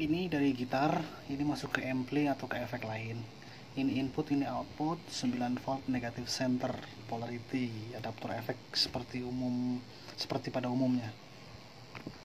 ini dari gitar, ini masuk ke ampli atau ke efek lain. Ini input ini output 9 volt negatif center polarity adaptor efek seperti umum seperti pada umumnya.